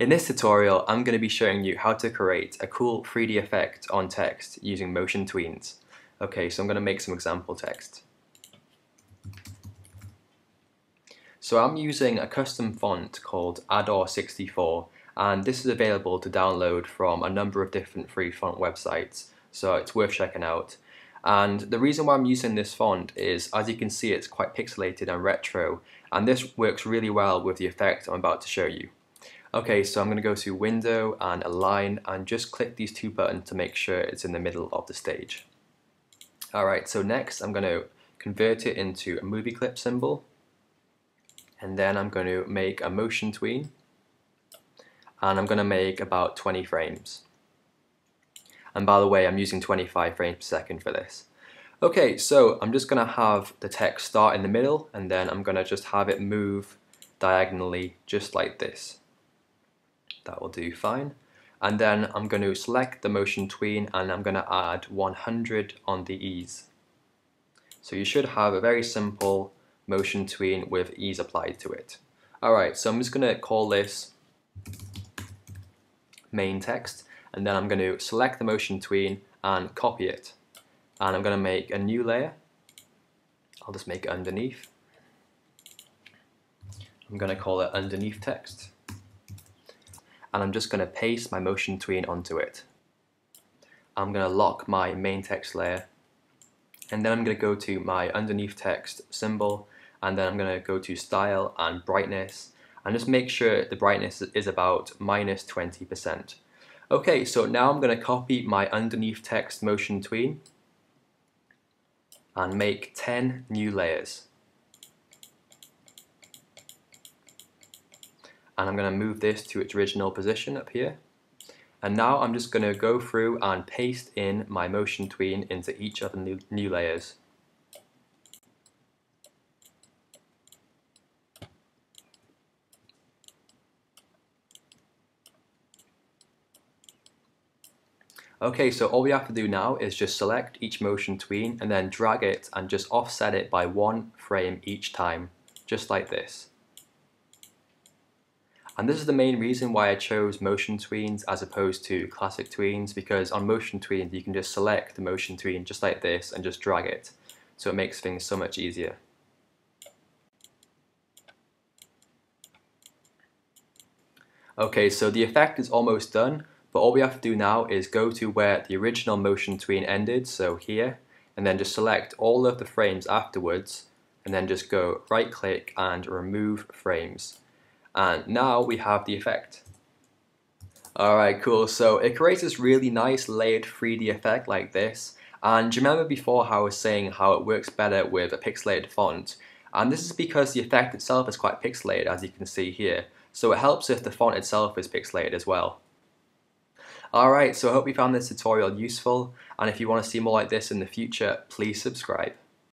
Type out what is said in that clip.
In this tutorial, I'm going to be showing you how to create a cool 3D effect on text using motion tweens. Okay, so I'm going to make some example text. So I'm using a custom font called Adore64 and this is available to download from a number of different free font websites so it's worth checking out. And the reason why I'm using this font is, as you can see, it's quite pixelated and retro, and this works really well with the effect I'm about to show you. Okay, so I'm going to go to Window and Align and just click these two buttons to make sure it's in the middle of the stage. Alright, so next I'm going to convert it into a movie clip symbol and then I'm going to make a motion tween and I'm going to make about 20 frames. And by the way, I'm using 25 frames per second for this. Okay, so I'm just going to have the text start in the middle and then I'm going to just have it move diagonally just like this that will do fine. And then I'm going to select the motion tween and I'm going to add 100 on the ease. So you should have a very simple motion tween with ease applied to it. Alright, so I'm just going to call this main text and then I'm going to select the motion tween and copy it. And I'm going to make a new layer. I'll just make it underneath. I'm going to call it underneath text and I'm just going to paste my motion tween onto it. I'm going to lock my main text layer and then I'm going to go to my underneath text symbol and then I'm going to go to style and brightness and just make sure the brightness is about minus 20%. Okay, so now I'm going to copy my underneath text motion tween and make 10 new layers. And I'm going to move this to its original position up here. And now I'm just going to go through and paste in my motion tween into each of the new, new layers. Okay, so all we have to do now is just select each motion tween and then drag it and just offset it by one frame each time, just like this. And this is the main reason why I chose motion tweens as opposed to classic tweens because on motion tweens you can just select the motion tween just like this and just drag it. So it makes things so much easier. Okay, so the effect is almost done, but all we have to do now is go to where the original motion tween ended, so here, and then just select all of the frames afterwards, and then just go right click and remove frames and now we have the effect. Alright, cool. So it creates this really nice layered 3D effect like this. And you remember before how I was saying how it works better with a pixelated font? And this is because the effect itself is quite pixelated as you can see here. So it helps if the font itself is pixelated as well. Alright, so I hope you found this tutorial useful. And if you want to see more like this in the future, please subscribe.